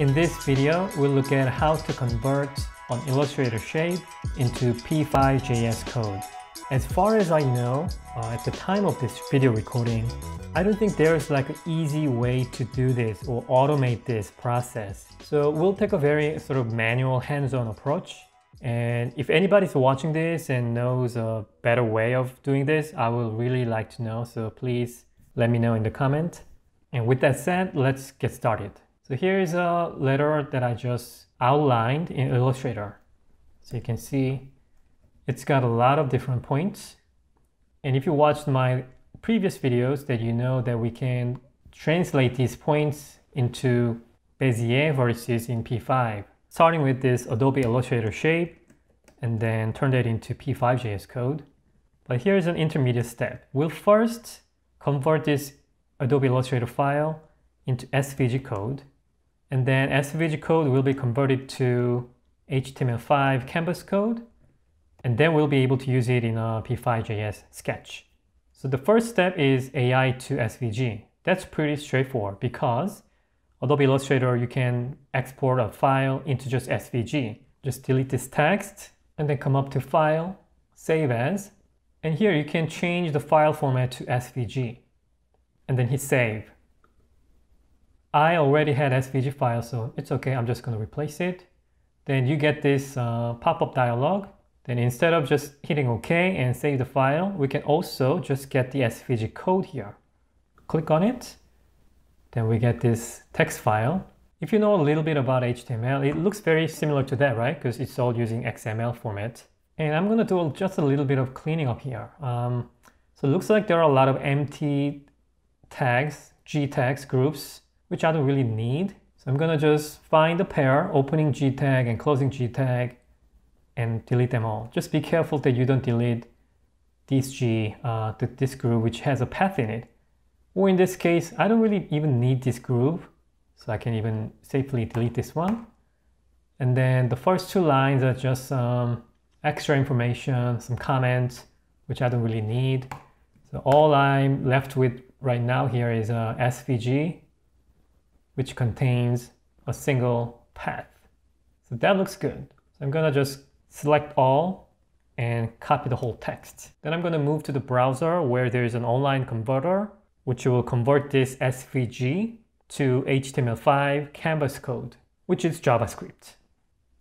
In this video, we'll look at how to convert an Illustrator shape into P5.js code. As far as I know, uh, at the time of this video recording, I don't think there's like an easy way to do this or automate this process. So we'll take a very sort of manual hands-on approach. And if anybody's watching this and knows a better way of doing this, I will really like to know. So please let me know in the comment. And with that said, let's get started. So here is a letter that I just outlined in Illustrator. So you can see it's got a lot of different points. And if you watched my previous videos that you know that we can translate these points into Bezier vertices in P5, starting with this Adobe Illustrator shape and then turn that into P5.js code. But here's an intermediate step. We'll first convert this Adobe Illustrator file into SVG code. And then SVG code will be converted to HTML5 canvas code. And then we'll be able to use it in a P5.js sketch. So the first step is AI to SVG. That's pretty straightforward because Adobe Illustrator, you can export a file into just SVG. Just delete this text and then come up to File, Save As. And here you can change the file format to SVG and then hit Save. I already had SVG file, so it's okay. I'm just going to replace it. Then you get this uh, pop-up dialog then instead of just hitting OK and save the file, we can also just get the SVG code here. Click on it, then we get this text file. If you know a little bit about HTML, it looks very similar to that, right? Because it's all using XML format. And I'm gonna do just a little bit of cleaning up here. Um, so it looks like there are a lot of empty tags, G tags groups, which I don't really need. So I'm gonna just find a pair, opening G tag and closing G tag, and delete them all. Just be careful that you don't delete this G, uh, this group which has a path in it. Or in this case, I don't really even need this group, so I can even safely delete this one. And then the first two lines are just some extra information, some comments, which I don't really need. So all I'm left with right now here is a SVG, which contains a single path. So that looks good. So I'm gonna just select all and copy the whole text. Then I'm going to move to the browser where there is an online converter which will convert this SVG to HTML5 canvas code, which is JavaScript.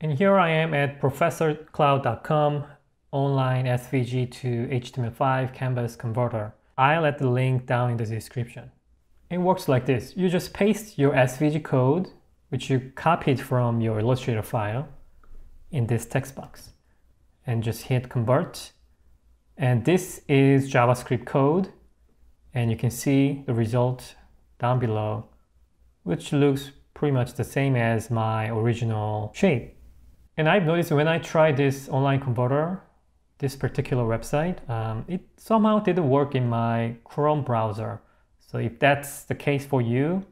And here I am at professorcloud.com online SVG to HTML5 canvas converter. I'll add the link down in the description. It works like this. You just paste your SVG code, which you copied from your Illustrator file, in this text box and just hit convert. And this is JavaScript code. And you can see the result down below, which looks pretty much the same as my original shape. And I've noticed when I tried this online converter, this particular website, um, it somehow didn't work in my Chrome browser. So if that's the case for you,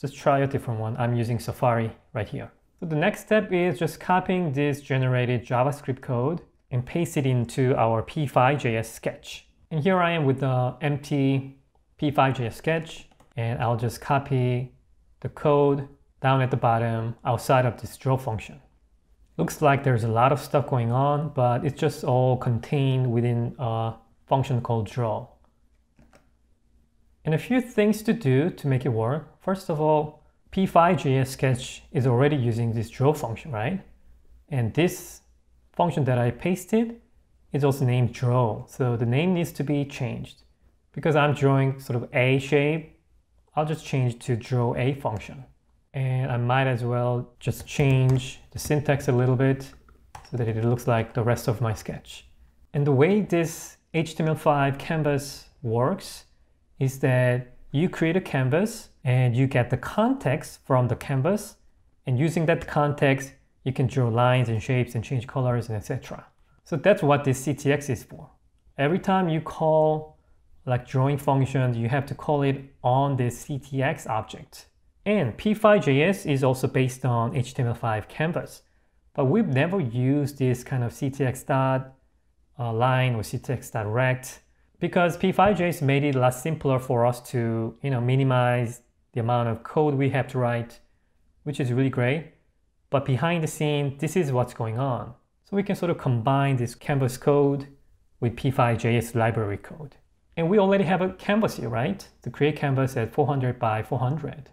just try a different one. I'm using Safari right here. So the next step is just copying this generated JavaScript code and paste it into our P5.js sketch. And here I am with the empty P5.js sketch and I'll just copy the code down at the bottom outside of this draw function. Looks like there's a lot of stuff going on, but it's just all contained within a function called draw. And a few things to do to make it work. First of all, P5.js sketch is already using this draw function, right? And this function that I pasted is also named draw. So the name needs to be changed. Because I'm drawing sort of a shape, I'll just change to draw a function. And I might as well just change the syntax a little bit so that it looks like the rest of my sketch. And the way this HTML5 canvas works is that you create a canvas and you get the context from the canvas. And using that context, you can draw lines and shapes and change colors and etc. So that's what this CTX is for. Every time you call like drawing function, you have to call it on this CTX object. And P5.js is also based on HTML5 canvas. But we've never used this kind of CTX dot uh, line or CTX dot rect because P5.js made it a lot simpler for us to you know, minimize the amount of code we have to write which is really great. But behind the scene, this is what's going on. So we can sort of combine this canvas code with P5JS library code. And we already have a canvas here, right? To create canvas at 400 by 400.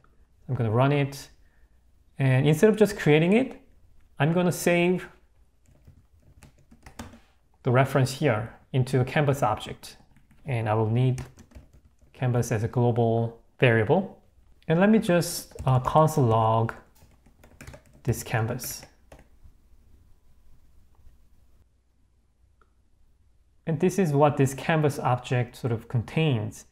I'm going to run it. And instead of just creating it, I'm going to save the reference here into a canvas object. And I will need canvas as a global variable. And let me just uh, console log this canvas. And this is what this canvas object sort of contains.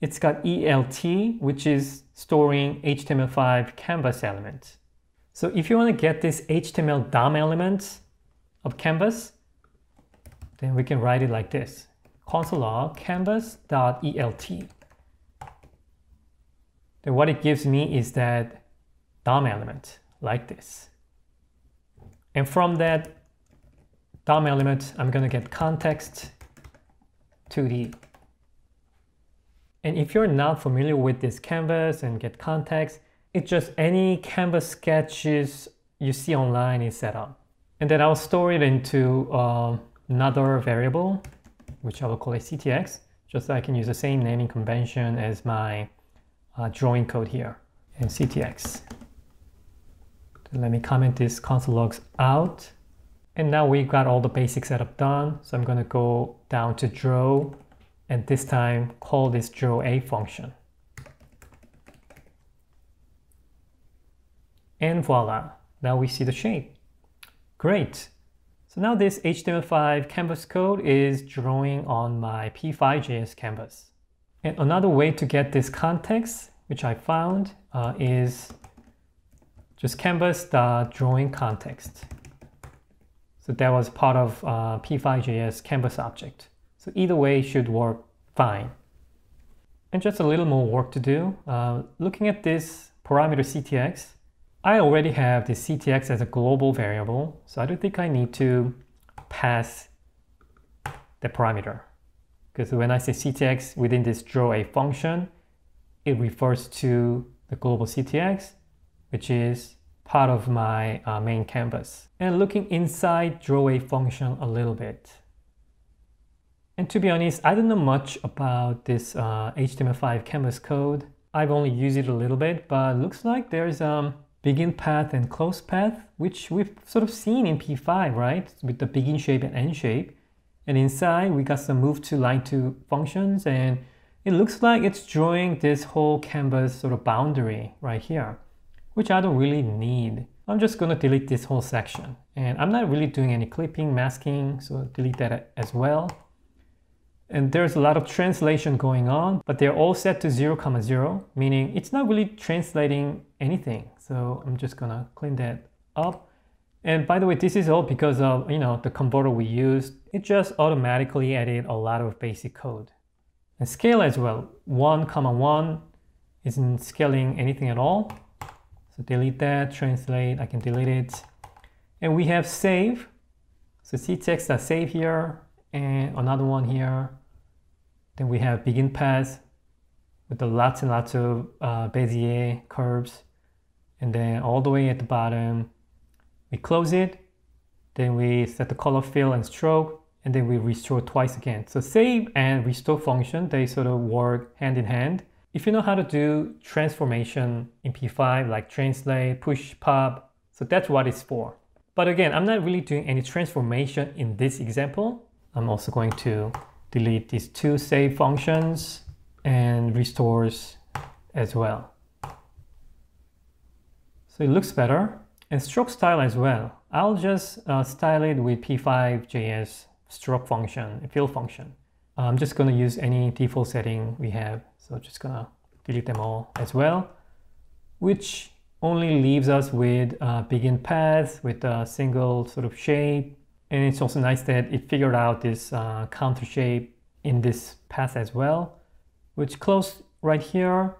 It's got ELT, which is storing HTML5 canvas elements. So if you want to get this HTML DOM element of canvas, then we can write it like this. Console log canvas.elt. Then what it gives me is that DOM element like this. And from that DOM element, I'm going to get context 2D. And if you're not familiar with this canvas and get context, it's just any canvas sketches you see online is set up. And then I'll store it into uh, another variable, which I will call a CTX, just so I can use the same naming convention as my uh, drawing code here. And CTX. Let me comment this console logs out. And now we've got all the basic setup done. So I'm going to go down to draw and this time call this draw a function. And voila, now we see the shape. Great. So now this HTML5 canvas code is drawing on my P5JS canvas. And another way to get this context, which I found, uh, is just canvas.drawing context. So that was part of uh, P5JS canvas object. So either way should work fine. And just a little more work to do. Uh, looking at this parameter CTX, I already have the CTX as a global variable, so I don't think I need to pass the parameter. Because when I say CTX within this draw a function, it refers to the global CTX, which is part of my uh, main canvas. And looking inside draw a function a little bit. And to be honest, I don't know much about this uh, HTML5 canvas code. I've only used it a little bit, but looks like there's um, begin path and close path, which we've sort of seen in P5, right? With the begin shape and end shape. And inside, we got some move to line to functions, and it looks like it's drawing this whole canvas sort of boundary right here, which I don't really need. I'm just gonna delete this whole section. And I'm not really doing any clipping, masking, so delete that as well. And there's a lot of translation going on, but they're all set to 0, comma 0, meaning it's not really translating anything. So I'm just gonna clean that up. And by the way, this is all because of, you know, the converter we used. It just automatically added a lot of basic code. And scale as well. 1, comma 1 isn't scaling anything at all. So delete that, translate, I can delete it. And we have save. So ctx.save here, and another one here. Then we have begin path with the lots and lots of uh, Bezier curves. And then all the way at the bottom, we close it. Then we set the color fill and stroke, and then we restore twice again. So save and restore function, they sort of work hand in hand. If you know how to do transformation in P5, like translate, push, pop, so that's what it's for. But again, I'm not really doing any transformation in this example. I'm also going to delete these two save functions and restores as well. So it looks better. And stroke style as well. I'll just uh, style it with P5JS stroke function, fill function. I'm just going to use any default setting we have. So just going to delete them all as well, which only leaves us with a begin path with a single sort of shape and it's also nice that it figured out this uh, counter shape in this path as well, which close right here,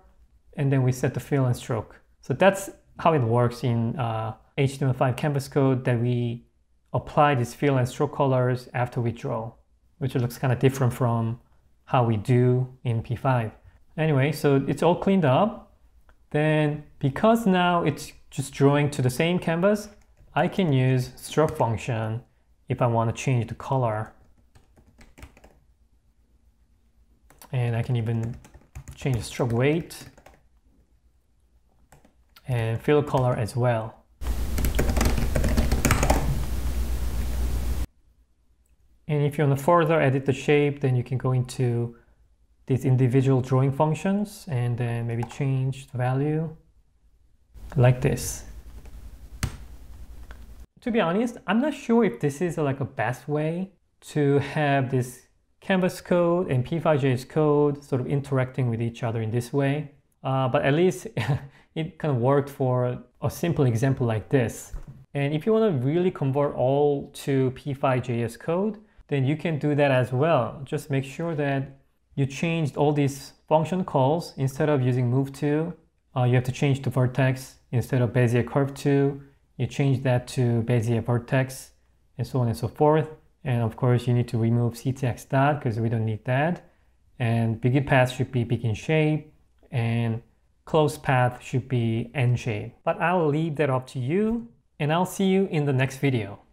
and then we set the fill and stroke. So that's how it works in uh, HTML5 canvas code that we apply these fill and stroke colors after we draw, which looks kind of different from how we do in P5. Anyway, so it's all cleaned up. Then because now it's just drawing to the same canvas, I can use stroke function if I want to change the color. And I can even change the stroke weight and fill color as well. And if you want to further edit the shape, then you can go into these individual drawing functions and then maybe change the value like this. To be honest, I'm not sure if this is like a best way to have this Canvas code and P5JS code sort of interacting with each other in this way. Uh, but at least it kind of worked for a simple example like this. And if you want to really convert all to P5JS code, then you can do that as well. Just make sure that you changed all these function calls instead of using move to. Uh, you have to change the vertex instead of Bezier curve to. You change that to Bezier vertex and so on and so forth. And of course, you need to remove CTX dot because we don't need that. And begin path should be begin shape and close path should be end shape. But I'll leave that up to you and I'll see you in the next video.